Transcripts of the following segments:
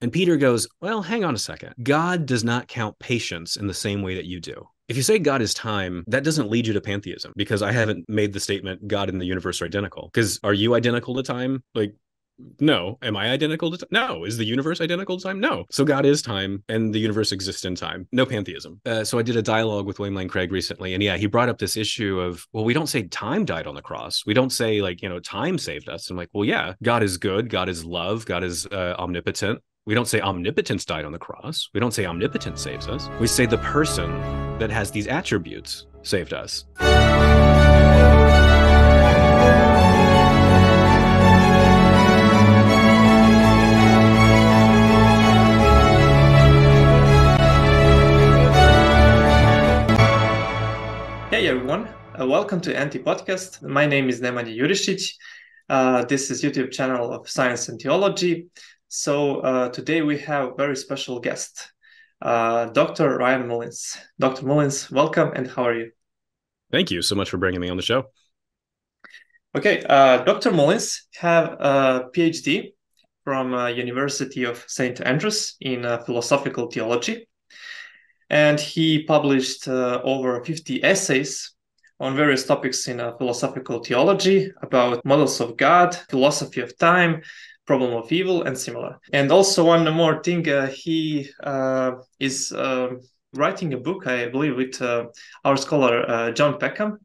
And Peter goes, Well, hang on a second. God does not count patience in the same way that you do. If you say God is time, that doesn't lead you to pantheism because I haven't made the statement God and the universe are identical. Because are you identical to time? Like, no. Am I identical to time? No. Is the universe identical to time? No. So God is time and the universe exists in time. No pantheism. Uh, so I did a dialogue with William Lane Craig recently. And yeah, he brought up this issue of, well, we don't say time died on the cross. We don't say, like, you know, time saved us. I'm like, well, yeah, God is good. God is love. God is uh, omnipotent. We don't say omnipotence died on the cross. We don't say omnipotence saves us. We say the person that has these attributes saved us. Hey everyone, uh, welcome to NT Podkast. My name is Nemanja Jurišić. Uh, this is YouTube channel of Science and Theology. So uh, today we have a very special guest, uh, Dr. Ryan Mullins. Dr. Mullins, welcome and how are you? Thank you so much for bringing me on the show. Okay, uh, Dr. Mullins have a PhD from uh, University of St. Andrews in philosophical theology and he published uh, over 50 essays on various topics in uh, philosophical theology about models of God, philosophy of time, problem of evil, and similar. And also, one more thing, uh, he uh, is um, writing a book, I believe, with uh, our scholar uh, John Peckham.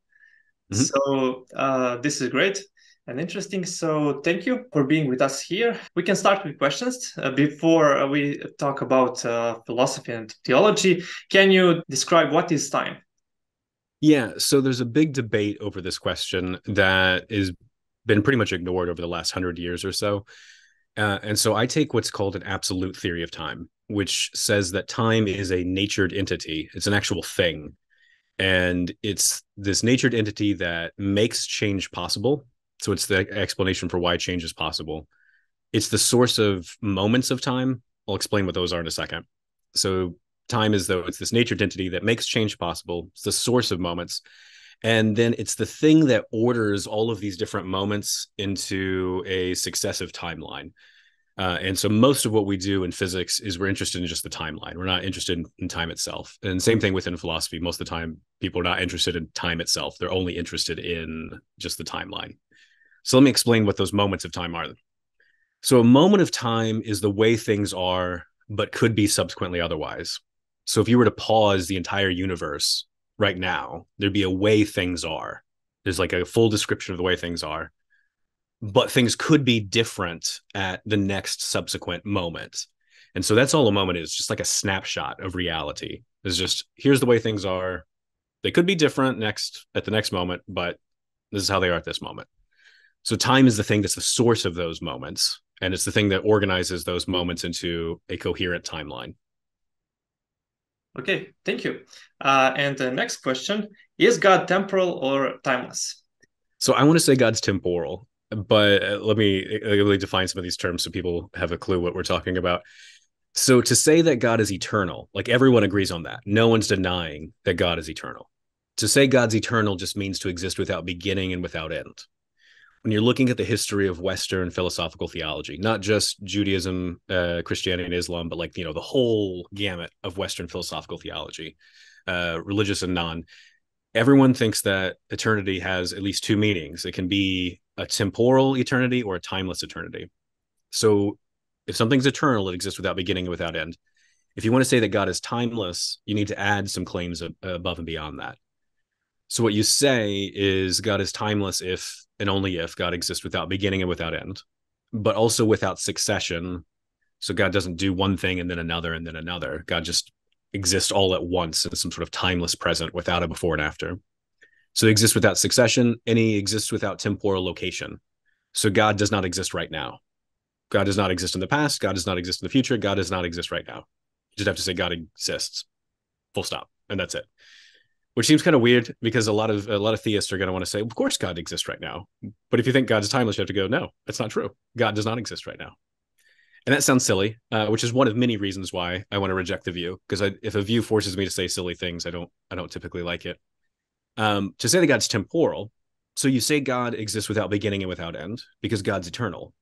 Mm-hmm. So, this is great and interesting. So thank you for being with us here. We can start with questions uh, before we talk about uh, philosophy and theology. Can you describe what is time? Yeah, so there's a big debate over this question that has been pretty much ignored over the last hundred years or so. Uh, and so I take what's called an absolute theory of time, which says that time is a natured entity. It's an actual thing. And it's this natured entity that makes change possible so it's the explanation for why change is possible. It's the source of moments of time. I'll explain what those are in a second. So time is though it's this natured entity that makes change possible. It's the source of moments. And then it's the thing that orders all of these different moments into a successive timeline. Uh, and so most of what we do in physics is we're interested in just the timeline. We're not interested in, in, time itself. And same thing within philosophy. Most of the time, people are not interested in time itself. They're only interested in just the timeline. So let me explain what those moments of time are. So a moment of time is the way things are, but could be subsequently otherwise. So if you were to pause the entire universe right now, there'd be a way things are. There's like a full description of the way things are, but things could be different at the next subsequent moment. And so that's all a moment is, just like a snapshot of reality. It's just here's the way things are. They could be different next at the next moment, but this is how they are at this moment. So time is the thing that's the source of those moments, and it's the thing that organizes those moments into a coherent timeline. Okay, thank you. Uh, and the next question is God temporal or timeless? So I want to say God's temporal, but uh, let me, uh, let me define some of these terms so people have a clue what we're talking about. So to say that God is eternal, like everyone agrees on that. No one's denying that God is eternal. To say God's eternal just means to exist without beginning and without end when you're looking at the history of Western philosophical theology, not just Judaism, uh, Christianity, and Islam, but like you know the whole gamut of Western philosophical theology, uh, religious and non. Everyone thinks that eternity has at least two meanings. It can be a temporal eternity or a timeless eternity. So, if something's eternal, it exists without beginning and without end. If you want to say that God is timeless, you need to add some claims above and beyond that. So, what you say is God is timeless if and only if God exists without beginning and without end, but also without succession. So God doesn't do one thing and then another and then another. God just exists all at once in some sort of timeless present without a before and after. So he exists without succession and he exists without temporal location. So God does not exist right now. God does not exist in the past. God does not exist in the future. God does not exist right now. You just have to say God exists. Full stop. And that's it which seems kind of weird because a lot of a lot of theists are going to want to say, of course, God exists right now. But if you think God's timeless, you have to go, no, that's not true. God does not exist right now. And that sounds silly, uh, which is one of many reasons why I want to reject the view. Because if a view forces me to say silly things, I don't I don't typically like it. Um, to say that God's temporal, so you say God exists without beginning and without end because God's eternal.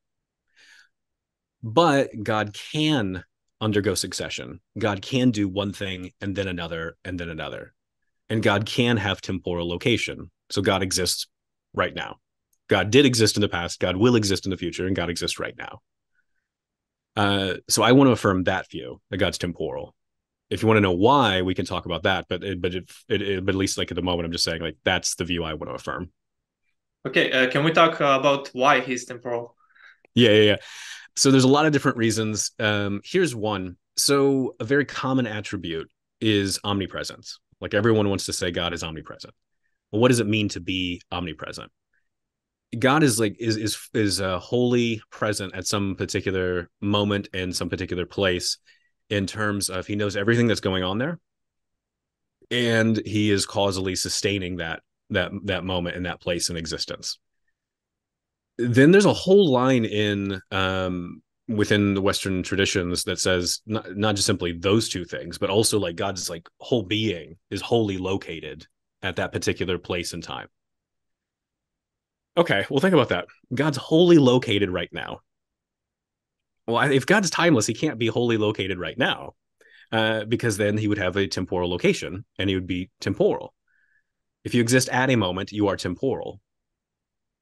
but God can undergo succession. God can do one thing and then another and then another. And God can have temporal location. So God exists right now. God did exist in the past, God will exist in the future, and God exists right now. Uh, so I want to affirm that view that God's temporal. If you want to know why, we can talk about that. But it, but it, it, but at least like at the moment, I'm just saying like that's the view I want to affirm. Okay, uh, can we talk uh, about why he's temporal? Yeah, yeah, yeah. So there's a lot of different reasons. Um, here's one. So a very common attribute is omnipresence. Like everyone wants to say God is omnipresent. Well, what does it mean to be omnipresent? God is like is is is uh, wholly present at some particular moment in some particular place in terms of he knows everything that's going on there and he is causally sustaining that that that moment in that place in existence then there's a whole line in um within the western traditions that says not, not just simply those two things but also like god's like whole being is wholly located at that particular place and time Okay, well, think about that. God's wholly located right now. Well, if God's timeless, he can't be wholly located right now, uh, because then he would have a temporal location and he would be temporal. If you exist at a moment, you are temporal.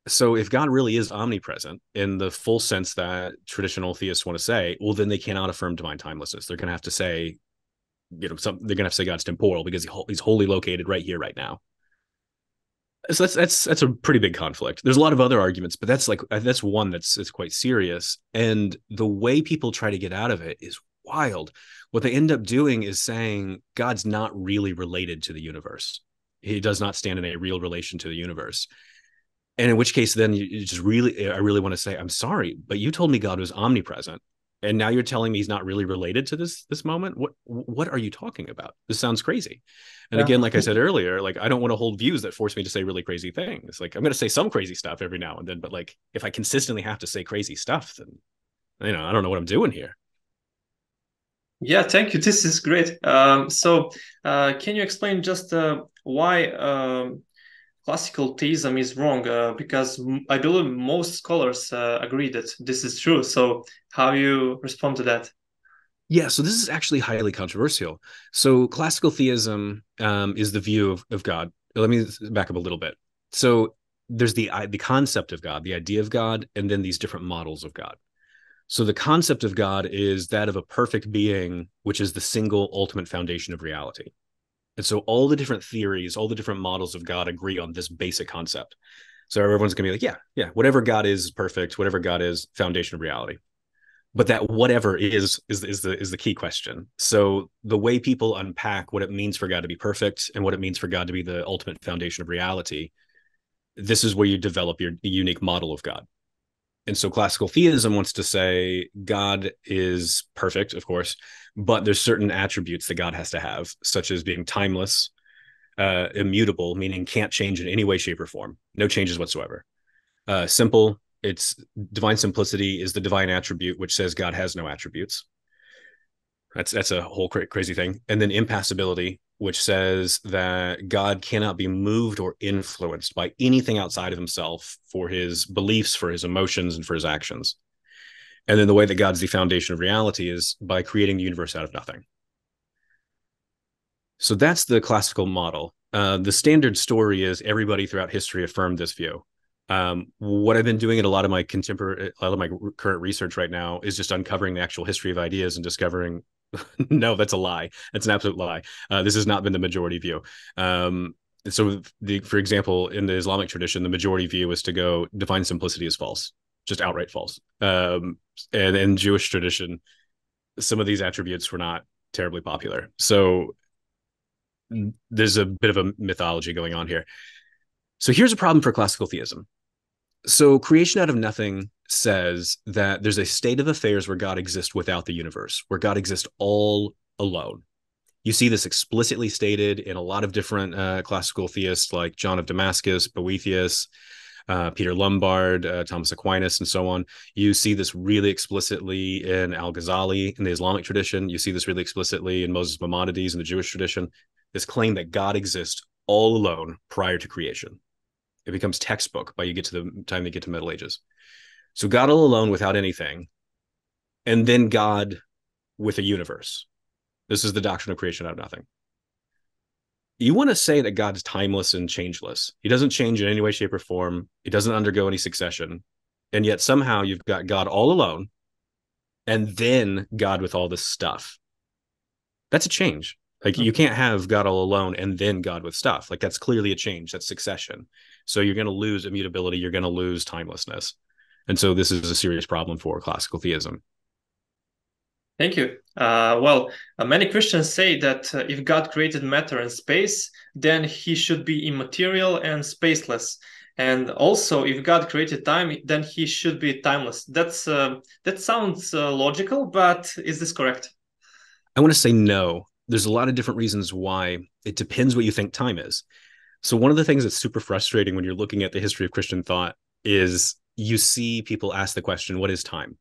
So, if God really is omnipresent in the full sense that traditional theists want to say, well, then they cannot affirm divine timelessness. They're going to have to say, you know, some, they're going to have to say God's temporal because he's wholly located right here, right now so that's that's that's a pretty big conflict. There's a lot of other arguments, but that's like uh, that's one that's that's quite serious. And the way people try to get out of it is wild. What they end up doing is saying God's not really related to the universe. He does not stand in a real relation to the universe. And in which case, then you just really, I really want to say, I'm sorry, but you told me God was omnipresent and now you're telling me he's not really related to this this moment? What what are you talking about? This sounds crazy. And yeah. again like i said earlier like i don't want to hold views that force me to say really crazy things. Like i'm going to say some crazy stuff every now and then but like if i consistently have to say crazy stuff then you know i don't know what i'm doing here. Yeah thank you. This is great. Um, so uh, can you explain just uh, why um, classical theism is wrong uh, because I believe most scholars uh, agree that this is true. So, how do you respond to that? Yeah, so this is actually highly controversial. So, classical theism um, is the view of, of God. Let me back up a little bit. So, there's the the concept of God, the idea of God, and then these different models of God. So, the concept of God is that of a perfect being, which is the single ultimate foundation of reality. And so all the different theories, all the different models of God agree on this basic concept. So everyone's gonna be like, yeah, yeah, whatever God is is perfect, whatever God is, foundation of reality. But that whatever is is is the is the key question. So the way people unpack what it means for God to be perfect and what it means for God to be the ultimate foundation of reality, this is where you develop your unique model of God. And so classical theism wants to say God is perfect, of course, but there's certain attributes that God has to have, such as being timeless, uh, immutable, meaning can't change in any way, shape, or form, no changes whatsoever. Uh, simple, it's divine simplicity is the divine attribute, which says God has no attributes. That's that's a whole cra- crazy thing. And then impassibility, which says that God cannot be moved or influenced by anything outside of himself for his beliefs, for his emotions, and for his actions. And then the way that God's the foundation of reality is by creating the universe out of nothing. So that's the classical model. Uh, the standard story is everybody throughout history affirmed this view. Um, what I've been doing in a lot of my contemporary, a lot of my current research right now is just uncovering the actual history of ideas and discovering no, that's a lie. That's an absolute lie. Uh, this has not been the majority view. Um, so, the, for example, in the Islamic tradition, the majority view is to go divine simplicity is false, just outright false. Um, and in Jewish tradition, some of these attributes were not terribly popular. So, there's a bit of a mythology going on here. So, here's a problem for classical theism. So, creation out of nothing says that there's a state of affairs where God exists without the universe, where God exists all alone. You see this explicitly stated in a lot of different uh, classical theists like John of Damascus, Boethius, uh, Peter Lombard, uh, Thomas Aquinas, and so on. You see this really explicitly in Al Ghazali in the Islamic tradition. You see this really explicitly in Moses Maimonides in the Jewish tradition. This claim that God exists all alone prior to creation. It becomes textbook by you get to the time you get to Middle Ages. So God all alone without anything and then God with a universe. This is the doctrine of creation out of nothing. You want to say that God's timeless and changeless. He doesn't change in any way, shape, or form. He doesn't undergo any succession. And yet somehow you've got God all alone and then God with all this stuff. That's a change. Like you mm-hmm. can't have God all alone and then God with stuff. Like that's clearly a change. That's succession. So you're going to lose immutability. You're going to lose timelessness. And so this is a serious problem for classical theism. Thank you. Uh, well, uh, many Christians say that uh, if God created matter and space, then he should be immaterial and spaceless. And also, if God created time, then he should be timeless. That's uh, that sounds uh, logical, but is this correct? I want to say no. There's a lot of different reasons why. It depends what you think time is. So one of the things that's super frustrating when you're looking at the history of Christian thought is you see people ask the question, "What is time?"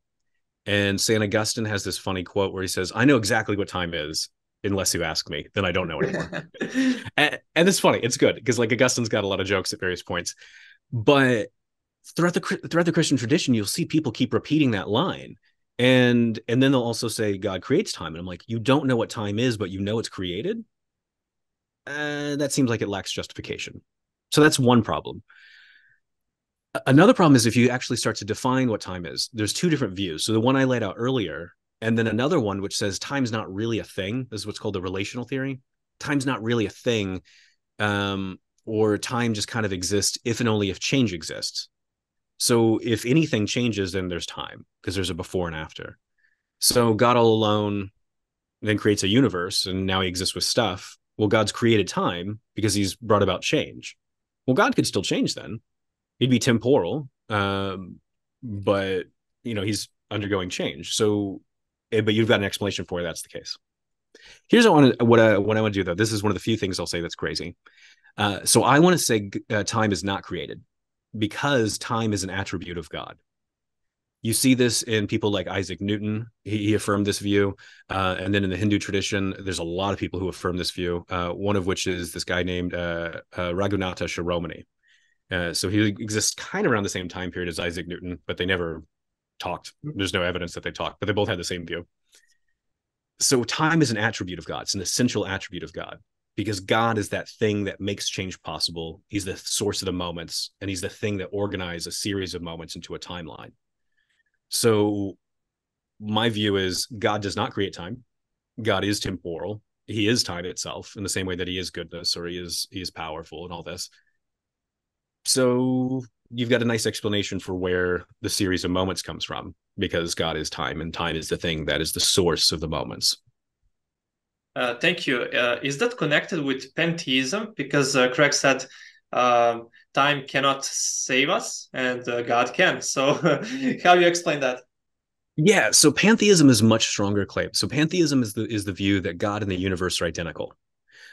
And St. Augustine has this funny quote where he says, I know exactly what time is unless you ask me, then I don't know anymore. and, and it's funny. It's good because like Augustine's got a lot of jokes at various points. But throughout the throughout the Christian tradition, you'll see people keep repeating that line. And and then they'll also say God creates time. And I'm like, you don't know what time is, but you know it's created. Uh, that seems like it lacks justification. So that's one problem. Another problem is if you actually start to define what time is, there's two different views. So the one I laid out earlier, and then another one which says time's not really a thing. This is what's called the relational theory. Time's not really a thing, um, or time just kind of exists if and only if change exists. So if anything changes, then there's time because there's a before and after. So God all alone then creates a universe, and now he exists with stuff. Well, God's created time because he's brought about change. Well, God could still change then he'd be temporal, um, but you know he's undergoing change. So, eh, but you've got an explanation for that's the case. Here's what I want to what I, what I want to do though. This is one of the few things I'll say that's crazy. Uh, so I want to say uh, time is not created because time is an attribute of God. You see this in people like Isaac Newton. He, he affirmed this view. Uh, and then in the Hindu tradition, there's a lot of people who affirm this view, uh, one of which is this guy named uh, uh Raghunatha Shiromani. Uh, so he exists kind of around the same time period as Isaac Newton, but they never talked. There's no evidence that they talked, but they both had the same view. So time is an attribute of God. It's an essential attribute of God because God is that thing that makes change possible. He's the source of the moments, and he's the thing that organizes a series of moments into a timeline. So my view is God does not create time. God is temporal. He is time itself in the same way that he is goodness or he is he is powerful and all this so you've got a nice explanation for where the series of moments comes from because God is time and time is the thing that is the source of the moments. Uh, thank you. Uh, is that connected with pantheism? Because uh, Craig said uh, time cannot save us and uh, God can. So, how do you explain that? Yeah, so pantheism is much stronger claim. So pantheism is the is the view that God and the universe are identical.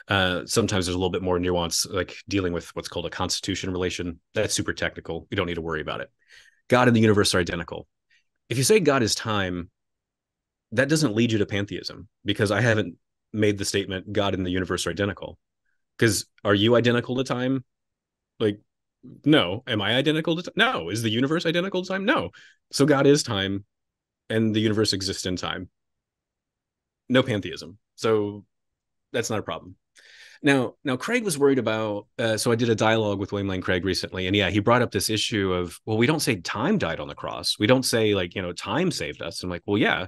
Uh, sometimes there's a little bit more nuance, like dealing with what's called a constitution relation. That's super technical. We don't need to worry about it. God and the universe are identical. If you say God is time, that doesn't lead you to pantheism because I haven't made the statement God and the universe are identical. Because are you identical to time? Like, no. Am I identical to time? No. Is the universe identical to time? No. So God is time and the universe exists in time. No pantheism. So that's not a problem. Now, now Craig was worried about. Uh, so I did a dialogue with William Lane Craig recently, and yeah, he brought up this issue of, well, we don't say time died on the cross. We don't say like you know time saved us. I'm like, well, yeah,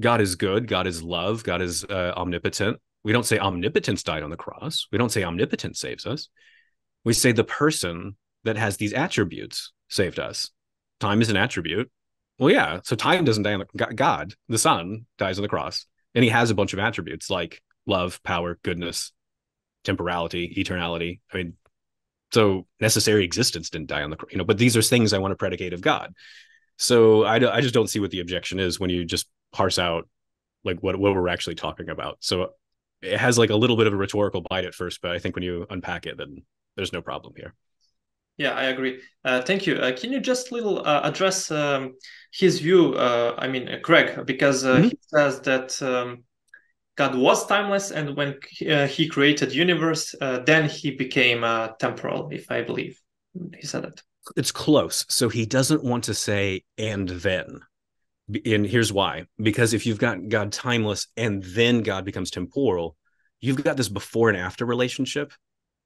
God is good. God is love. God is uh, omnipotent. We don't say omnipotence died on the cross. We don't say omnipotence saves us. We say the person that has these attributes saved us. Time is an attribute. Well, yeah. So time doesn't die on the God, the Son, dies on the cross, and he has a bunch of attributes like love, power, goodness, temporality, eternality. I mean, so necessary existence didn't die on the you know, but these are things I want to predicate of God. So I, I just don't see what the objection is when you just parse out like what what we're actually talking about. So it has like a little bit of a rhetorical bite at first, but I think when you unpack it, then there's no problem here. Yeah, I agree. Uh, thank you. Uh, can you just little uh, address um, his view? Uh, I mean, Craig, because uh, mm-hmm. he says that um, God was timeless, and when uh, he created universe, uh, then he became uh, temporal. If I believe he said it. It's close. So he doesn't want to say and then. And here's why because if you've got God timeless and then God becomes temporal, you've got this before and after relationship.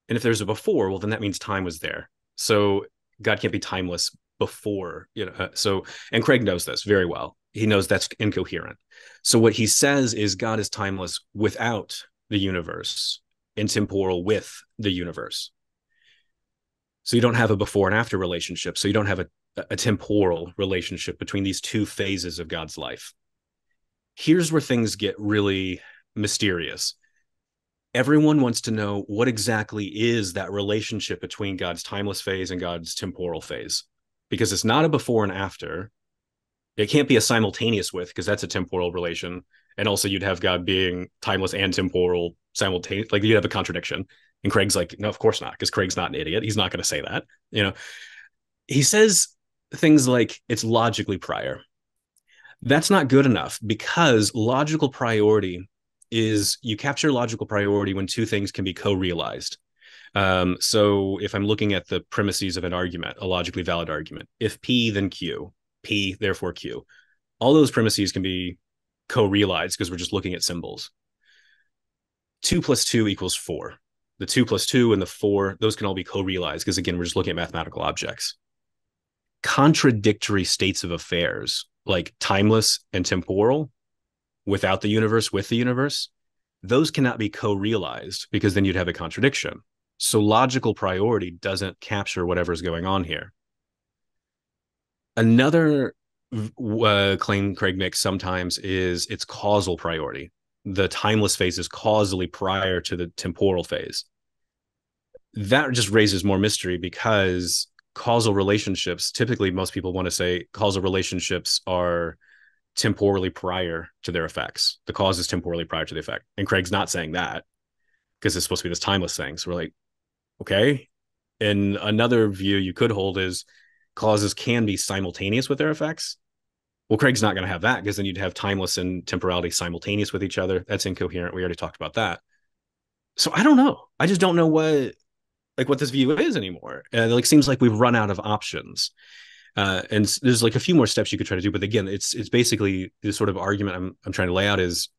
And if there's a before, well, then that means time was there. So God can't be timeless before, you know. Uh, so, and Craig knows this very well. He knows that's incoherent. So, what he says is God is timeless without the universe and temporal with the universe. So, you don't have a before and after relationship. So, you don't have a, a temporal relationship between these two phases of God's life. Here's where things get really mysterious everyone wants to know what exactly is that relationship between God's timeless phase and God's temporal phase, because it's not a before and after. It can't be a simultaneous with, because that's a temporal relation. And also, you'd have God being timeless and temporal simultaneous. Like you'd have a contradiction. And Craig's like, no, of course not, because Craig's not an idiot. He's not going to say that. You know, he says things like it's logically prior. That's not good enough because logical priority is you capture logical priority when two things can be co-realized. Um, so if I'm looking at the premises of an argument, a logically valid argument, if P then Q, P therefore Q, all those premises can be co-realized because we're just looking at symbols. Two plus two equals four. The two plus two and the four, those can all be co-realized because again, we're just looking at mathematical objects. Contradictory states of affairs, like timeless and temporal, without the universe with the universe, those cannot be co-realized because then you'd have a contradiction. So logical priority doesn't capture whatever's going on here. Another uh, claim Craig makes sometimes is it's causal priority. The timeless phase is causally prior to the temporal phase. That just raises more mystery because causal relationships, typically, most people want to say causal relationships are temporally prior to their effects. The cause is temporally prior to the effect. And Craig's not saying that because it's supposed to be this timeless thing. So we're like, okay. And another view you could hold is causes can be simultaneous with their effects. Well, Craig's not going to have that because then you'd have timeless and temporality simultaneous with each other. That's incoherent. We already talked about that. So I don't know. I just don't know what like what this view is anymore. It like seems like we've run out of options. Uh, and there's like a few more steps you could try to do, but again, it's it's basically the sort of argument I'm I'm trying to lay out is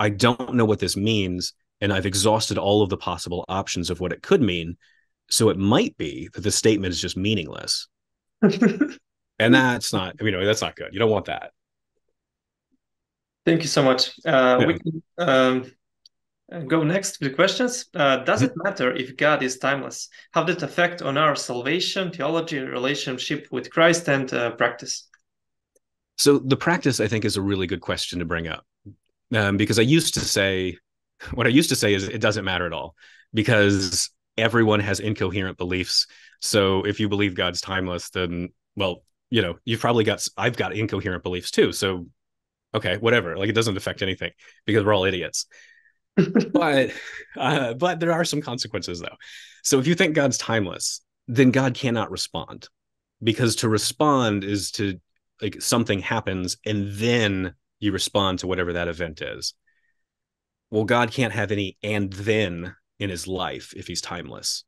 I don't know what this means, and I've exhausted all of the possible options of what it could mean. So it might be that the statement is just meaningless, and that's not you know that's not good. You don't want that. Thank you so much. Uh, yeah. We can um, go next with questions. Uh, does it matter if God is timeless? How did it affect on our salvation, theology, relationship with Christ, and uh, practice? So the practice, I think, is a really good question to bring up um, because I used to say, what I used to say is it doesn't matter at all because everyone has incoherent beliefs. So if you believe God's timeless, then well, you know, you've probably got I've got incoherent beliefs too. So okay, whatever. Like it doesn't affect anything because we're all idiots but uh, but there are some consequences though. So if you think God's timeless, then God cannot respond because to respond is to like something happens and then you respond to whatever that event is. Well, God can't have any and then in his life if he's timeless.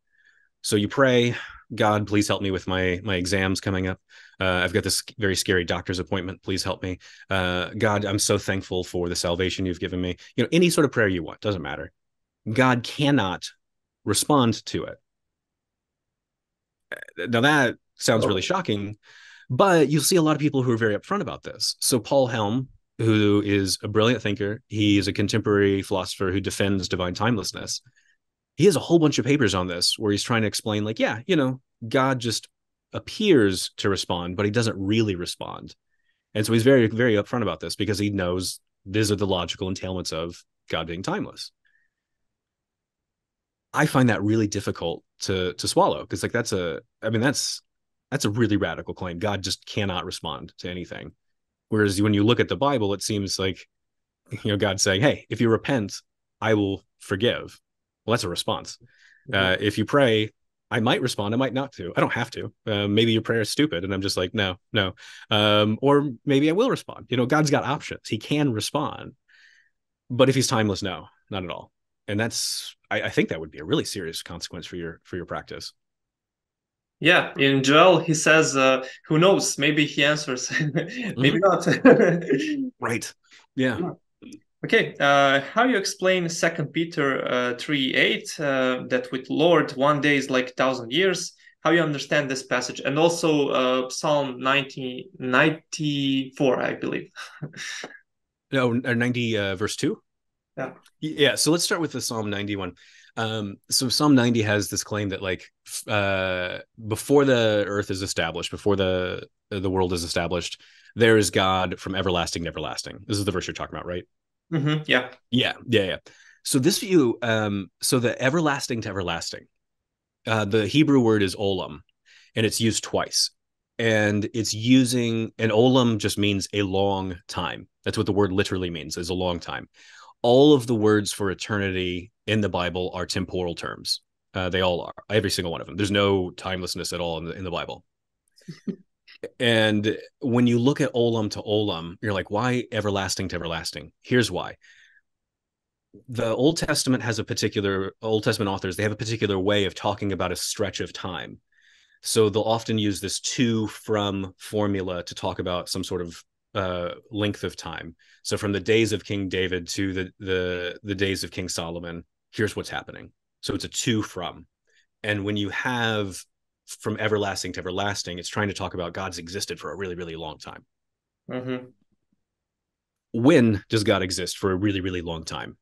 So you pray, God, please help me with my my exams coming up. Uh, I've got this very scary doctor's appointment. Please help me. Uh, God, I'm so thankful for the salvation you've given me. You know, any sort of prayer you want doesn't matter. God cannot respond to it. Now that sounds really oh. shocking, but you'll see a lot of people who are very upfront about this. So Paul Helm, who is a brilliant thinker, he is a contemporary philosopher who defends divine timelessness he has a whole bunch of papers on this where he's trying to explain like yeah you know god just appears to respond but he doesn't really respond. And so he's very very upfront about this because he knows these are the logical entailments of god being timeless. I find that really difficult to to swallow because like that's a i mean that's that's a really radical claim. God just cannot respond to anything. Whereas when you look at the bible it seems like you know god saying hey if you repent i will forgive well that's a response. Uh, if you pray i might respond i might not to. I don't have to. Uh, maybe your prayer is stupid and i'm just like no no. Um, or maybe i will respond. You know god's got options. He can respond but if he's timeless no not at all. And that's I, I think that would be a really serious consequence for your for your practice. Yeah, in Joel, he says, uh, "Who knows? Maybe he answers, maybe Mhm. not." Right. Yeah. Okay, uh, how you explain Second Peter uh, three eight uh, that with Lord one day is like thousand years? How you understand this passage, and also uh, Psalm 90, 94, I believe. No, or 90 uh, verse 2? Yeah. Yeah, so let's start with the Psalm 91. Um, so Psalm 90 has this claim that like uh before the earth is established, before the the world is established, there is God from everlasting to everlasting. This is the verse you're talking about, right? Mhm, yeah. Yeah, yeah, yeah. So this view, um, so the everlasting to everlasting, uh, the Hebrew word is olam, and it's used twice. And it's using an olam just means a long time. That's what the word literally means, is a long time. All of the words for eternity in the Bible are temporal terms. Uh, they all are, every single one of them. There's no timelessness at all in the, in the Bible. And when you look at olam to olam, you're like, why everlasting to everlasting? Here's why the Old Testament has a particular Old Testament authors, they have a particular way of talking about a stretch of time. So they'll often use this to from formula to talk about some sort of uh, length of time. So from the days of King David to the the the days of King Solomon, here's what's happening. So it's a to from. And when you have from everlasting to everlasting, it's trying to talk about God's existed for a really, really long time. hmm When does God exist for a really, really long time?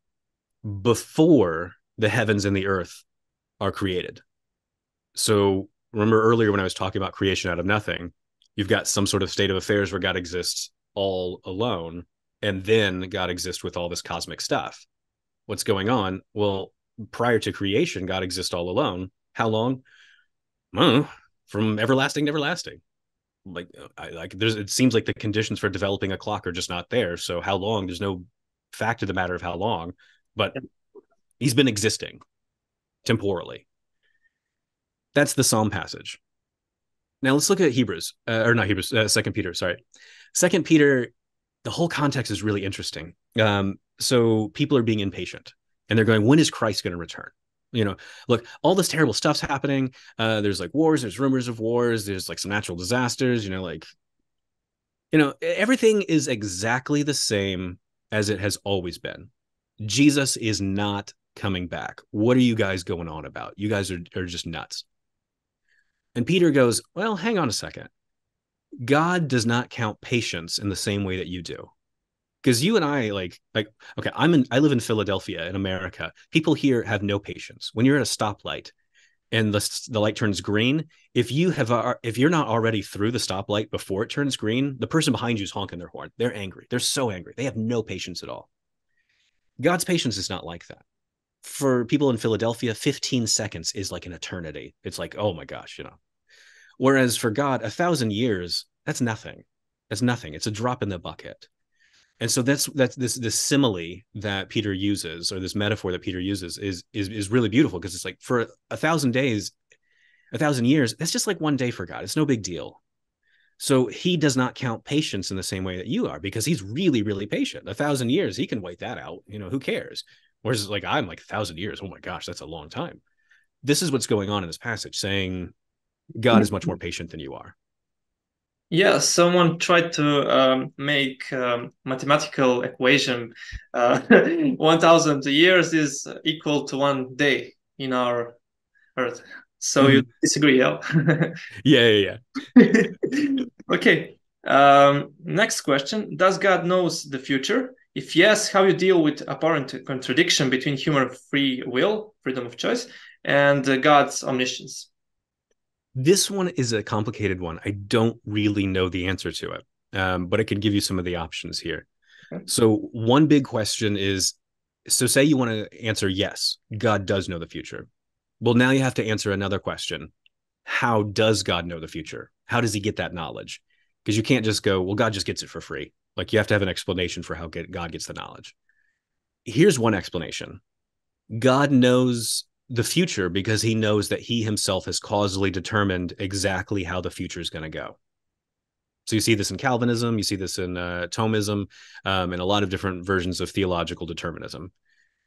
before the heavens and the earth are created. So remember earlier when I was talking about creation out of nothing, you've got some sort of state of affairs where God exists all alone, and then God exists with all this cosmic stuff. What's going on? Well, prior to creation, God exists all alone. How long? Well, from everlasting to everlasting. Like, I, like there's. It seems like the conditions for developing a clock are just not there. So how long? There's no fact of the matter of how long but he's been existing temporally. That's the Psalm passage. Now let's look at Hebrews, uh, or not Hebrews, uh, Second Peter. Sorry, Second Peter. The whole context is really interesting. Um, so people are being impatient, and they're going, "When is Christ going to return?" You know, look, all this terrible stuff's happening. Uh, there's like wars, there's rumors of wars, there's like some natural disasters. You know, like, you know, everything is exactly the same as it has always been. Jesus is not coming back. What are you guys going on about? You guys are, are just nuts. And Peter goes, Well, hang on a second. God does not count patience in the same way that you do. Because you and I, like, like, okay, I'm in, I live in Philadelphia in America. People here have no patience. When you're at a stoplight and the, the light turns green, if you have, if you're not already through the stoplight before it turns green, the person behind you is honking their horn. They're angry. They're so angry. They have no patience at all. God's patience is not like that. For people in Philadelphia, 15 seconds is like an eternity. It's like, oh my gosh, you know. Whereas for God, a thousand years, that's nothing. That's nothing. It's a drop in the bucket. And so that's that's this this simile that Peter uses, or this metaphor that Peter uses, is is is really beautiful because it's like for a thousand days, a thousand years, that's just like one day for God. It's no big deal. So he does not count patience in the same way that you are because he's really, really patient. A thousand years, he can wait that out. You know, who cares? Whereas, like, I'm like a thousand years. Oh my gosh, that's a long time. This is what's going on in this passage, saying God mm-hmm. is much more patient than you are. Yeah, someone tried to um, make um, mathematical equation. Uh, 1,000 years is equal to one day in our Earth. So mm-hmm. you disagree, yeah? yeah, yeah, yeah. okay. Um, next question: Does God knows the future? If yes, how you deal with apparent contradiction between human free will, freedom of choice, and uh, God's omniscience? This one is a complicated one. I don't really know the answer to it, um, but I can give you some of the options here. Okay. So, one big question is so, say you want to answer yes, God does know the future. Well, now you have to answer another question How does God know the future? How does he get that knowledge? Because you can't just go, well, God just gets it for free. Like you have to have an explanation for how God gets the knowledge. Here's one explanation God knows the future because he knows that he himself has causally determined exactly how the future is going to go. So you see this in Calvinism, you see this in uh, Thomism, um, and a lot of different versions of theological determinism.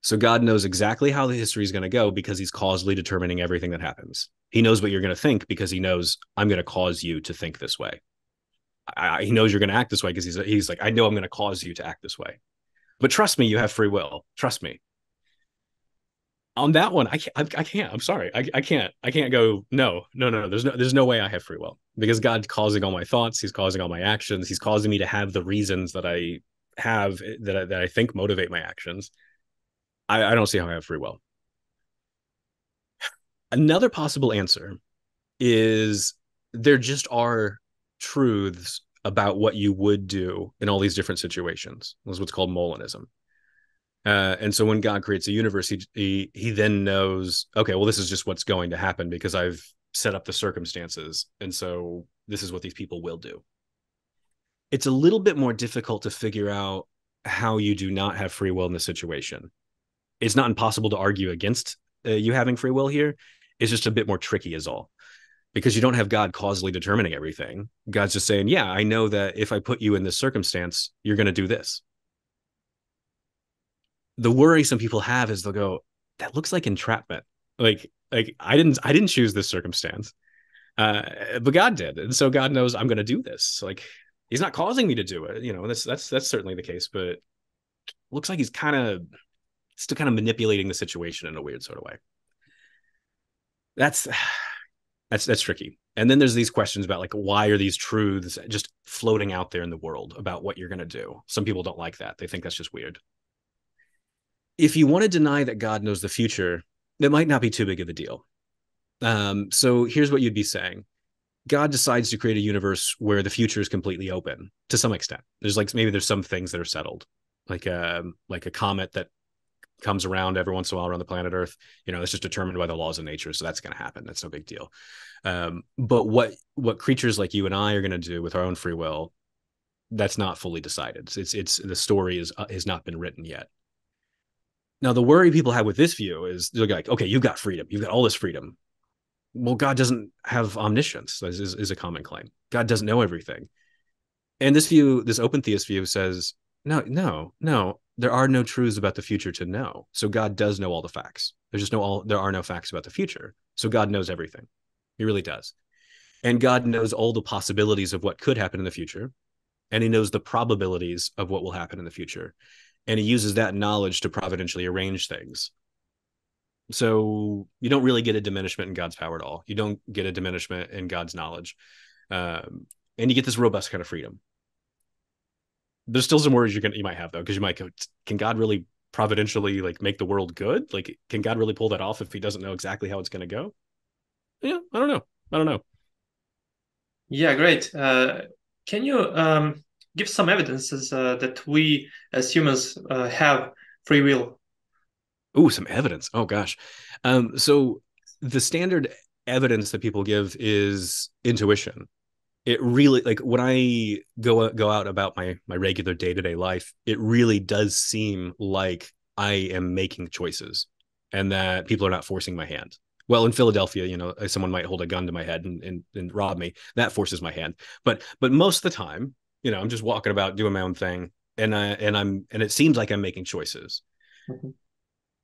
So God knows exactly how the history is going to go because he's causally determining everything that happens. He knows what you're going to think because he knows I'm going to cause you to think this way. I, he knows you're going to act this way because he's he's like I know I'm going to cause you to act this way. But trust me, you have free will. Trust me. On that one, I can't. I, can't. I'm sorry. I, I can't. I can't go. No, no, no, no. There's no. There's no way I have free will because God's causing all my thoughts. He's causing all my actions. He's causing me to have the reasons that I have eh, that I, that I think motivate my actions I, I don't see how I have free will. Another possible answer is there just are truths about what you would do in all these different situations. This is what's called Molinism. Uh, and so when God creates a universe, he, he he then knows, okay, well, this is just what's going to happen because I've set up the circumstances, and so this is what these people will do. It's a little bit more difficult to figure out how you do not have free will in this situation it's not impossible to argue against uh, you having free will here. It's just a bit more tricky, is all. Because you don't have God causally determining everything. God's just saying, yeah, I know that if I put you in this circumstance, you're going to do this. The worry some people have is they'll go, that looks like entrapment. Like, like I didn't, I didn't choose this circumstance, uh, but God did, and so God knows I'm going to do this. Like, He's not causing me to do it. You know, that's that's that's certainly the case, but looks like He's kind of still kind of manipulating the situation in a weird sort of way. That's that's that's tricky. And then there's these questions about like why are these truths just floating out there in the world about what you're going to do? Some people don't like that. They think that's just weird. If you want to deny that God knows the future, it might not be too big of a deal. Um, so here's what you'd be saying. God decides to create a universe where the future is completely open to some extent. There's like maybe there's some things that are settled, like a um, like a comet that comes around every once in a while around the planet Earth. You know, it's just determined by the laws of nature, so that's going to happen. That's no big deal. Um, but what what creatures like you and I are going to do with our own free will, that's not fully decided. It's it's, it's the story is uh, has not been written yet. Now, the worry people have with this view is they're like, okay, you've got freedom, you've got all this freedom. Well, God doesn't have omniscience, is, is a common claim. God doesn't know everything. And this view, this open theist view says, no, no, no there are no truths about the future to know. So God does know all the facts. There's just no all there are no facts about the future. So God knows everything. He really does. And God knows all the possibilities of what could happen in the future. And he knows the probabilities of what will happen in the future. And he uses that knowledge to providentially arrange things. So you don't really get a diminishment in God's power at all. You don't get a diminishment in God's knowledge. Um, and you get this robust kind of freedom there's still some worries you can you might have though because you might go can god really providentially like make the world good like can god really pull that off if he doesn't know exactly how it's going to go yeah i don't know i don't know yeah great uh, can you um, give some evidences uh, that we as humans uh, have free will oh some evidence oh gosh um, so the standard evidence that people give is intuition it really like when I go go out about my my regular day to day life, it really does seem like I am making choices, and that people are not forcing my hand. Well, in Philadelphia, you know, someone might hold a gun to my head and, and, and rob me. That forces my hand. But but most of the time, you know, I'm just walking about doing my own thing, and I and I'm and it seems like I'm making choices. Mm-hmm.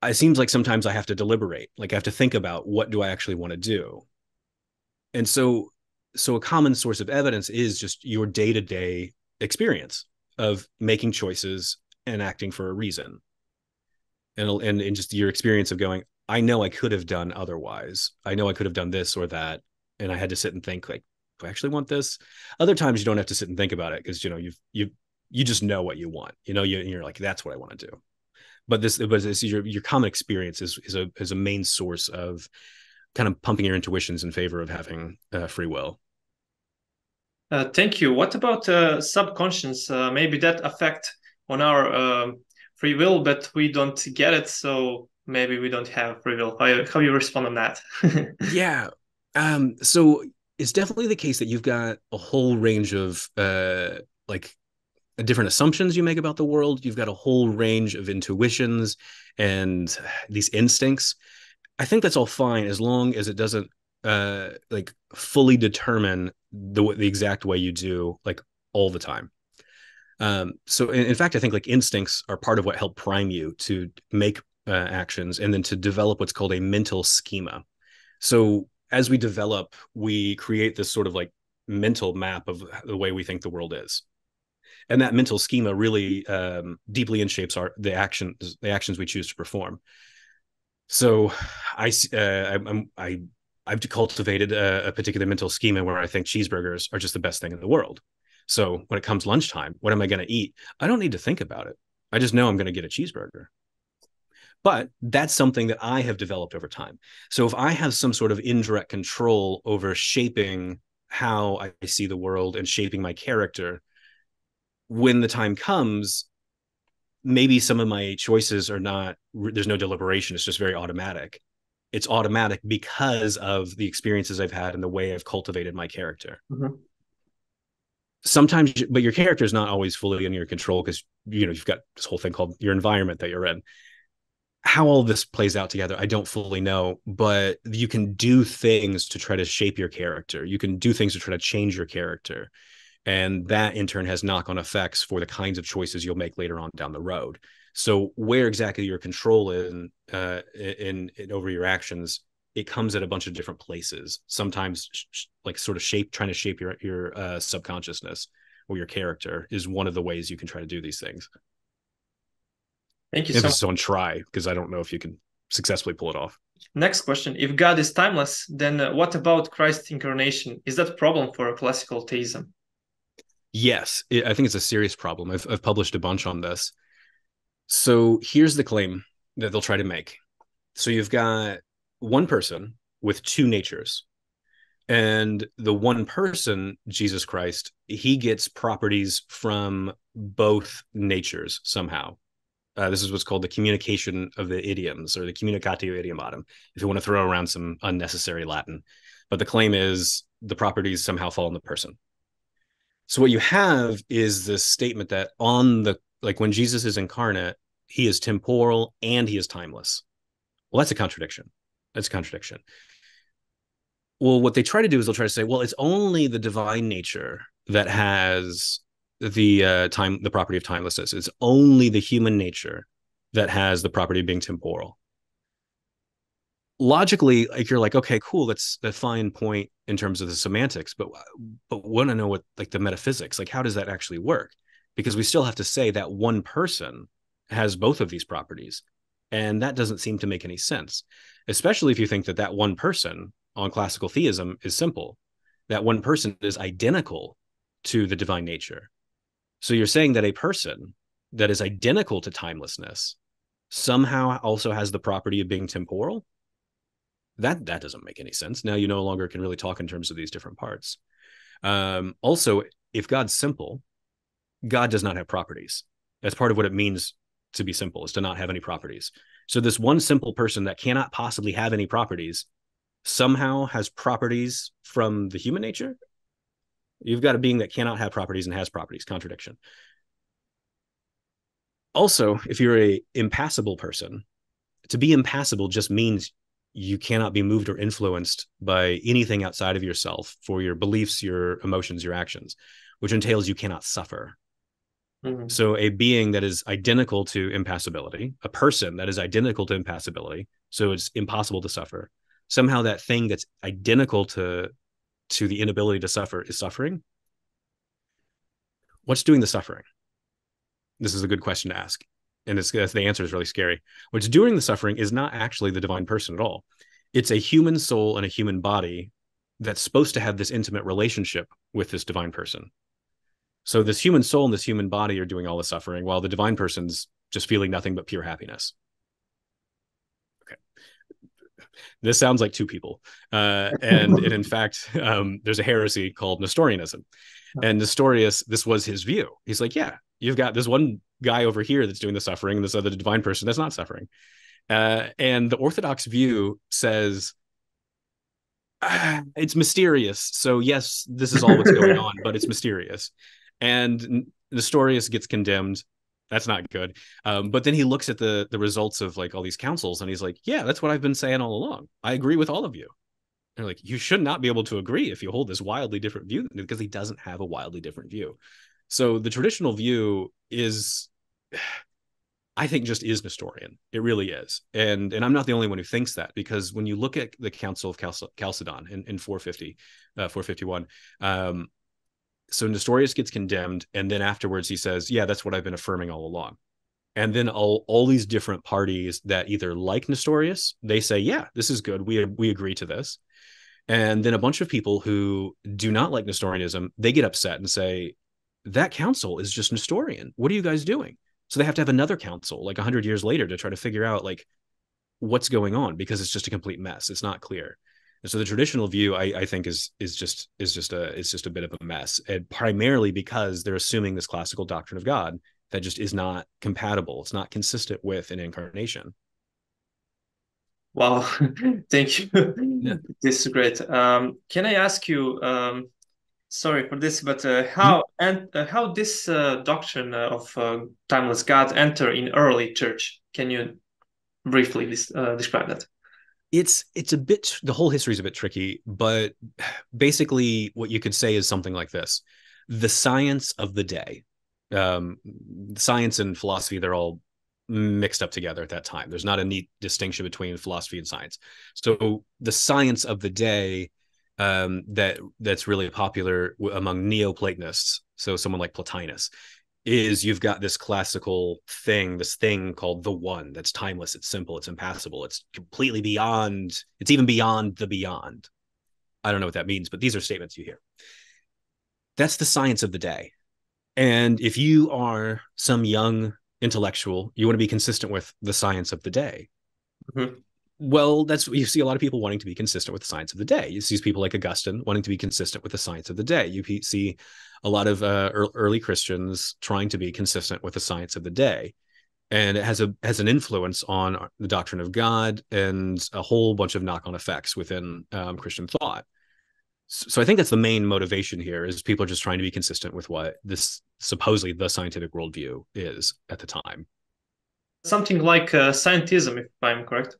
It seems like sometimes I have to deliberate, like I have to think about what do I actually want to do. And so so a common source of evidence is just your day-to-day experience of making choices and acting for a reason and, and and just your experience of going i know i could have done otherwise i know i could have done this or that and i had to sit and think like do i actually want this other times you don't have to sit and think about it because you know you've you you just know what you want you know you, you're like that's what i want to do but this but this your your common experience is is a is a main source of kind of pumping your intuitions in favor of having uh, free will uh, thank you. What about uh, subconscious? Uh, maybe that affect on our um, free will, but we don't get it. So maybe we don't have free will. How, how you respond on that? yeah. Um, so it's definitely the case that you've got a whole range of uh, like different assumptions you make about the world. You've got a whole range of intuitions and these instincts. I think that's all fine as long as it doesn't uh like fully determine the the exact way you do like all the time um so in, in fact i think like instincts are part of what help prime you to make uh, actions and then to develop what's called a mental schema. So as we develop, we create this sort of like mental map of the way we think the world is. And that mental schema really um, deeply inshapes our the actions the actions we choose to perform. So I uh, I'm, I I've cultivated a, a particular mental schema where I think cheeseburgers are just the best thing in the world. So when it comes lunchtime, what am I going to eat? I don't need to think about it. I just know I'm going to get a cheeseburger. But that's something that I have developed over time. So if I have some sort of indirect control over shaping how I see the world and shaping my character, when the time comes, maybe some of my choices are not, there's no deliberation. It's just very automatic. It's automatic because of the experiences I've had and the way I've cultivated my character. Mm-hmm sometimes but your character is not always fully in your control because you know you've got this whole thing called your environment that you're in how all this plays out together i don't fully know but you can do things to try to shape your character. You can do things to try to change your character. And that in turn has knock-on effects for the kinds of choices you'll make later on down the road. So where exactly your control in uh in, in over your actions it comes at a bunch of different places. Sometimes sh- like sort of shape trying to shape your your uh, subconsciousness or your character is one of the ways you can try to do these things thank you emphasis so on try because i don't know if you can successfully pull it off. Next question. If god is timeless then uh, what about christ's incarnation? Is that a problem for a classical theism? Yes it, i think it's a serious problem. I've, I've published a bunch on this. So here's the claim that they'll try to make. So you've got one person with two natures. And the one person, Jesus Christ, he gets properties from both natures somehow. Uh, this is what's called the communication of the idioms or the communicatio idiomatum, if you want to throw around some unnecessary Latin. But the claim is the properties somehow fall on the person. So what you have is this statement that on the like when Jesus is incarnate, he is temporal and he is timeless. Well, that's a contradiction. That's a contradiction. Well, what they try to do is they'll try to say, well, it's only the divine nature that has the uh, time, the property of timelessness. It's only the human nature that has the property of being temporal. Logically, like you're like, okay, cool, that's a fine point in terms of the semantics, but but want to know what like the metaphysics, like how does that actually work? Because we still have to say that one person has both of these properties, and that doesn't seem to make any sense especially if you think that that one person on classical theism is simple. That one person is identical to the divine nature. So you're saying that a person that is identical to timelessness somehow also has the property of being temporal? That that doesn't make any sense. Now you no longer can really talk in terms of these different parts. Um, also, if God's simple, God does not have properties. That's part of what it means to be simple, is to not have any properties. So this one simple person that cannot possibly have any properties somehow has properties from the human nature. You've got a being that cannot have properties and has properties, contradiction. Also, if you're a impassible person, to be impassible just means you cannot be moved or influenced by anything outside of yourself for your beliefs, your emotions, your actions, which entails you cannot suffer. Mm-hmm. So a being that is identical to impassibility, a person that is identical to impassibility, so it's impossible to suffer. Somehow that thing that's identical to to the inability to suffer is suffering. What's doing the suffering? This is a good question to ask. And it's, uh, the answer is really scary. What's doing the suffering is not actually the divine person at all. It's a human soul and a human body that's supposed to have this intimate relationship with this divine person. So this human soul and this human body are doing all the suffering, while the divine person's just feeling nothing but pure happiness. This sounds like two people. Uh, and, and in fact, um, there's a heresy called Nestorianism. And Nestorius, this was his view. He's like, yeah, you've got this one guy over here that's doing the suffering, and this other divine person that's not suffering. Uh, and the Orthodox view says ah, it's mysterious. So yes, this is all what's going on, but it's mysterious and Nestorius gets condemned. That's not good. Um, but then he looks at the the results of like all these councils, and he's like, "Yeah, that's what I've been saying all along. I agree with all of you." And they're like, "You should not be able to agree if you hold this wildly different view," because he doesn't have a wildly different view. So the traditional view is I think just is Nestorian. It really is. And and I'm not the only one who thinks that because when you look at the Council of Chalcedon in, in 450, uh, 451, um, so Nestorius gets condemned, and then afterwards he says, "Yeah, that's what I've been affirming all along." And then all all these different parties that either like Nestorius, they say, "Yeah, this is good. We we agree to this," and then a bunch of people who do not like Nestorianism, they get upset and say, "That council is just Nestorian. What are you guys doing?" So they have to have another council like 100 years later to try to figure out like what's going on because it's just a complete mess. It's not clear. And so the traditional view, I, I think, is is just is just a is just a bit of a mess, and primarily because they're assuming this classical doctrine of God that just is not compatible. It's not consistent with an incarnation. Wow, thank you. Yeah. This is great. Um, can I ask you? Um, sorry for this, but uh, how mm-hmm. and uh, how this uh, doctrine of uh, timeless God enter in early church? Can you briefly uh, describe that? It's it's a bit the whole history is a bit tricky but basically what you could say is something like this. The science of the day um, science and philosophy they're all mixed up together at that time. There's not a neat distinction between philosophy and science. So the science of the day um, that that's really popular among neoplatonists so someone like plotinus is you've got this classical thing, this thing called the one that's timeless, it's simple, it's impassible, it's completely beyond, it's even beyond the beyond. I don't know what that means, but these are statements you hear. That's the science of the day. And if you are some young intellectual, you want to be consistent with the science of the day. Mm-hmm. Well, that's you see a lot of people wanting to be consistent with the science of the day. You see people like Augustine wanting to be consistent with the science of the day. You see a lot of uh, early Christians trying to be consistent with the science of the day, and it has a has an influence on the doctrine of God and a whole bunch of knock on effects within um, Christian thought. So, I think that's the main motivation here is people are just trying to be consistent with what this supposedly the scientific worldview is at the time. Something like uh, scientism, if I'm correct.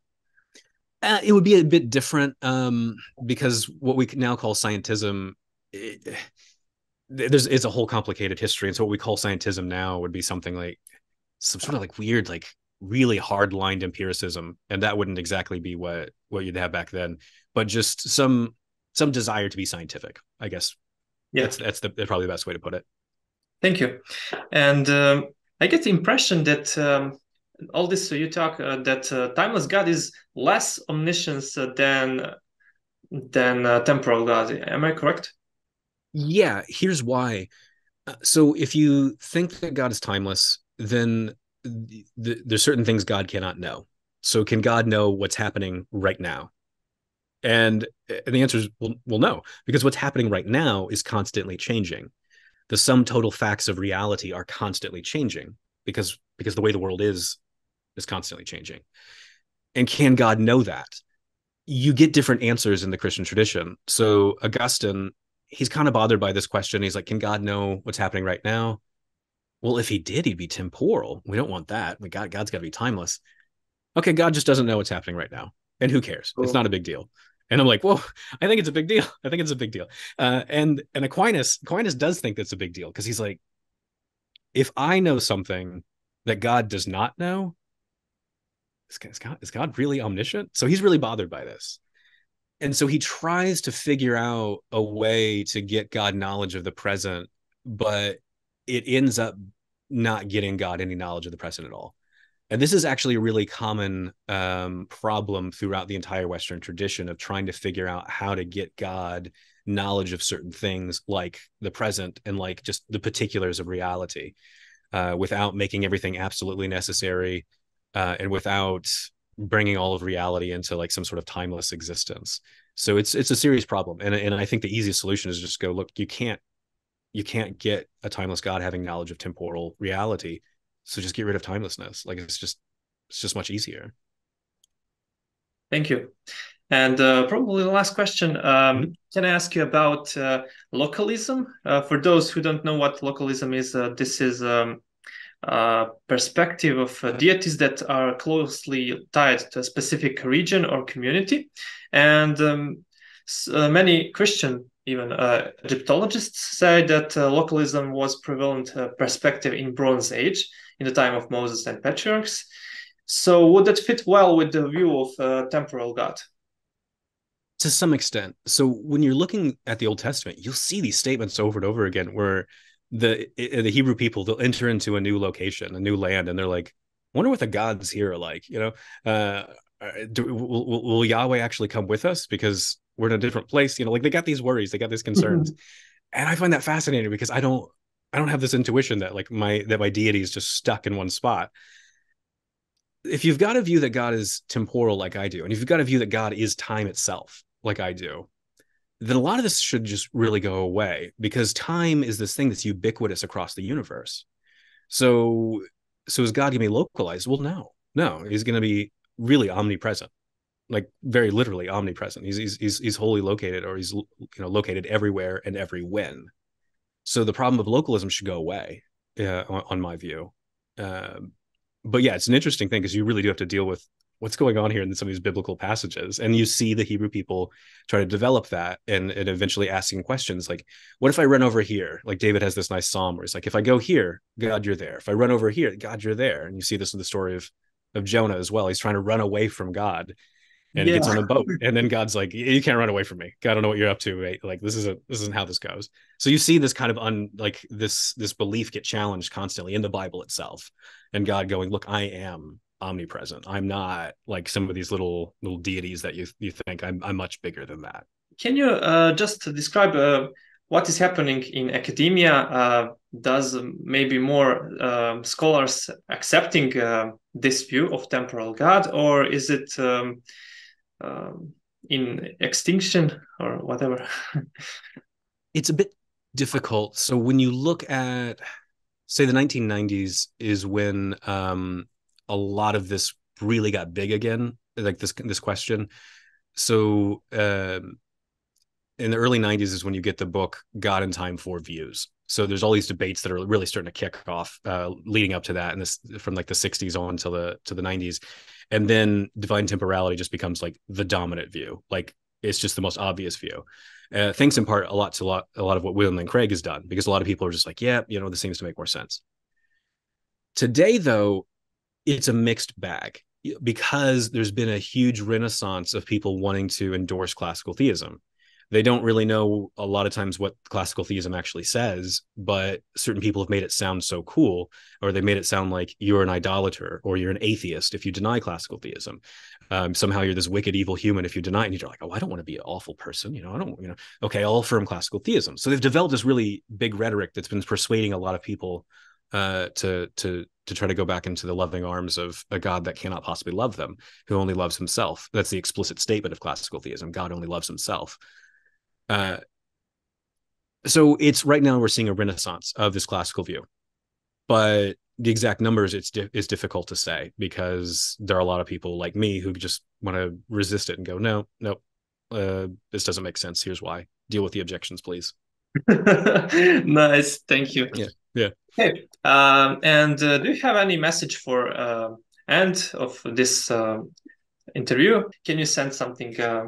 Uh, it would be a bit different um, because what we now call scientism. It, there's it's a whole complicated history and so what we call scientism now would be something like some sort of like weird like really hard lined empiricism and that wouldn't exactly be what what you'd have back then but just some some desire to be scientific i guess. Yeah. That's that's the probably the best way to put it. Thank you. And um, i get the impression that um, all this uh, you talk uh, that uh, timeless god is less omniscient uh, than than uh, temporal god am i correct yeah, here's why. Uh, so if you think that God is timeless, then th- there's certain things God cannot know. So can God know what's happening right now? And, and the answer is well, well, no, because what's happening right now is constantly changing. The sum total facts of reality are constantly changing because because the way the world is is constantly changing. And can God know that? You get different answers in the Christian tradition. So Augustine he's kind of bothered by this question. He's like, can God know what's happening right now? Well, if he did, he'd be temporal. We don't want that. We God, God's got to be timeless. Okay, God just doesn't know what's happening right now, and who cares? Cool. It's not a big deal. And I'm like, whoa, I think it's a big deal. I think it's a big deal. Uh, and and Aquinas, Aquinas does think that's a big deal because he's like, if I know something that God does not know, is God, is God really omniscient? So he's really bothered by this and so he tries to figure out a way to get God knowledge of the present, but it ends up not getting God any knowledge of the present at all. And this is actually a really common um, problem throughout the entire Western tradition of trying to figure out how to get God knowledge of certain things like the present and like just the particulars of reality uh, without making everything absolutely necessary uh, and without bringing all of reality into like some sort of timeless existence. So it's it's a serious problem and and i think the easiest solution is just go look you can't you can't get a timeless god having knowledge of temporal reality so just get rid of timelessness. Like it's just it's just much easier. Thank you. And uh, probably the last question um, mm-hmm. can i ask you about uh, localism? Uh, for those who don't know what localism is uh, this is um, uh, perspective of uh, deities that are closely tied to a specific region or community. And um, uh, many Christian, even uh, Egyptologists, say that uh, localism was prevalent perspective in Bronze Age. in the time of Moses and patriarchs. So would that fit well with the view of uh, temporal God? To some extent. So when you're looking at the Old Testament, you'll see these statements over and over again where the the Hebrew people they'll enter into a new location, a new land, and they're like, "Wonder what the gods here are like." You know, uh, do, will, will, will Yahweh actually come with us because we're in a different place? You know, like they got these worries, they got these concerns, and I find that fascinating because I don't I don't have this intuition that like my that my deity is just stuck in one spot. If you've got a view that God is temporal like I do, and if you've got a view that God is time itself like I do, then a lot of this should just really go away because time is this thing that's ubiquitous across the universe. So so is God gonna be localized? Well, no, no, he's gonna be really omnipresent like very literally omnipresent. He's he's he's, he's wholly located, or he's you know located everywhere and every when. So the problem of localism should go away, uh, on, on, my view. Uh, but yeah, it's an interesting thing because you really do have to deal with what's going on here in some of these biblical passages, and you see the Hebrew people try to develop that, and and eventually asking questions like, "What if I run over here?" Like David has this nice psalm where he's like, "If I go here, God, you're there. If I run over here, God, you're there." And you see this in the story of of Jonah as well. He's trying to run away from God and yeah. he gets on a boat and then god's like you can't run away from me god i don't know what you're up to right? like this isn't this isn't how this goes so you see this kind of un like this this belief get challenged constantly in the bible itself and god going look i am omnipresent i'm not like some of these little little deities that you you think i'm, I'm much bigger than that can you uh, just describe uh, what is happening in academia uh, does maybe more um, scholars accepting uh, this view of temporal god or is it um, um, in extinction or whatever. it's a bit difficult. So when you look at, say, the 1990s is when um, a lot of this really got big again, like this this question. So um, in the early 90s is when you get the book God and Time Four Views. So there's all these debates that are really starting to kick off, uh, leading up to that, and this from like the 60s on to the to the 90s and then divine temporality just becomes like the dominant view like it's just the most obvious view uh, thanks in part a lot to a lot, a lot of what william lane craig has done because a lot of people are just like yeah you know this seems to make more sense today though it's a mixed bag because there's been a huge renaissance of people wanting to endorse classical theism they don't really know a lot of times what classical theism actually says, but certain people have made it sound so cool, or they made it sound like you're an idolater or you're an atheist if you deny classical theism. Um, somehow you're this wicked, evil human if you deny it. And you're like, oh, I don't want to be an awful person. You know, I don't, you know, okay, I'll affirm classical theism. So they've developed this really big rhetoric that's been persuading a lot of people uh, to to to try to go back into the loving arms of a God that cannot possibly love them, who only loves himself. That's the explicit statement of classical theism. God only loves himself. Uh, so it's right now we're seeing a renaissance of this classical view, but the exact numbers it's di- is difficult to say because there are a lot of people like me who just want to resist it and go no no uh, this doesn't make sense here's why deal with the objections please nice thank you yeah yeah okay um, and uh, do you have any message for uh, end of this uh, interview can you send something uh,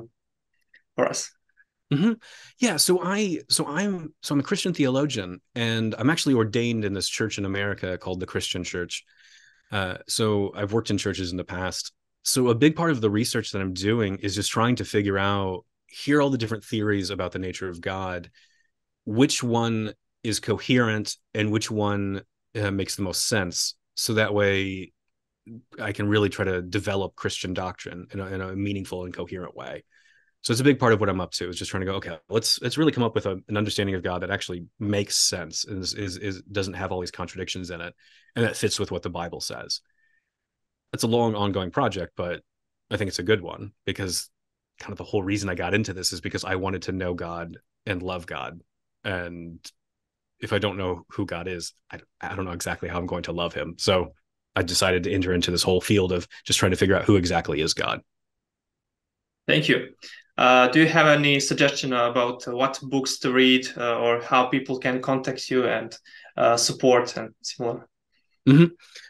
for us Mm-hmm. Yeah, so I so I'm so I'm a Christian theologian, and I'm actually ordained in this church in America called the Christian Church. Uh, so I've worked in churches in the past. So a big part of the research that I'm doing is just trying to figure out hear all the different theories about the nature of God, which one is coherent and which one uh, makes the most sense. So that way, I can really try to develop Christian doctrine in a, in a meaningful and coherent way. So it's a big part of what i'm up to is just trying to go okay let's let's really come up with a, an understanding of god that actually makes sense is, is is doesn't have all these contradictions in it and that fits with what the bible says. It's a long ongoing project but i think it's a good one because kind of the whole reason i got into this is because i wanted to know god and love god. And if i don't know who god is i, I don't know exactly how i'm going to love him so i decided to enter into this whole field of just trying to figure out who exactly is god Thank you. Uh, do you have any suggestion about what books to read uh, or how people can contact you and uh, support and similar? Mm-hmm.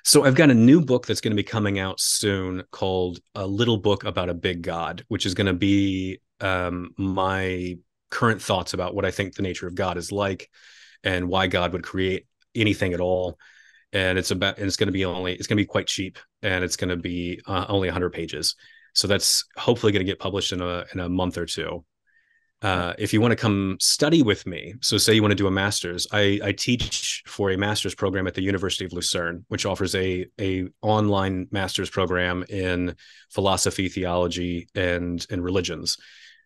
So I've got a new book that's going to be coming out soon called "A Little Book About a Big God," which is going to be um, my current thoughts about what I think the nature of God is like and why God would create anything at all. and it's about and it's going to be only it's going to be quite cheap and it's going to be uh, only 100 pages. So that's hopefully going to get published in a in a month or two. Uh, if you want to come study with me so say you want to do a master's I, I teach for a master's program at the university of lucerne which offers a a online master's program in philosophy theology and and religions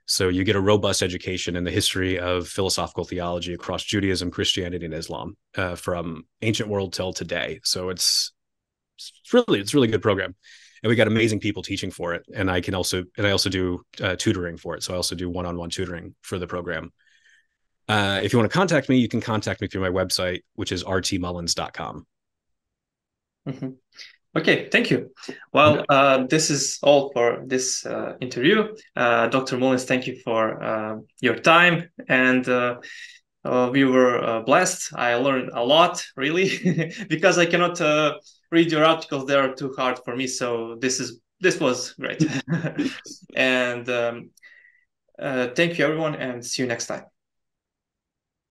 so you get a robust education in the history of philosophical theology across Judaism, Christianity, and Islam uh, from ancient world till today. So it's, it's really it's really good program, and we got amazing people teaching for it. And I can also and I also do uh, tutoring for it. So I also do one-on-one tutoring for the program. Uh, if you want to contact me, you can contact me through my website, which is rtmullins.com. Mm-hmm. Okay, thank you. Well, uh, this is all for this uh, interview. Uh, Dr. Mullins, thank you for uh, your time. And uh, uh, we were blessed. I learned a lot, really, because I cannot read your articles. They are too hard for me. So this is this was great. and um, thank you, everyone, and see you next time.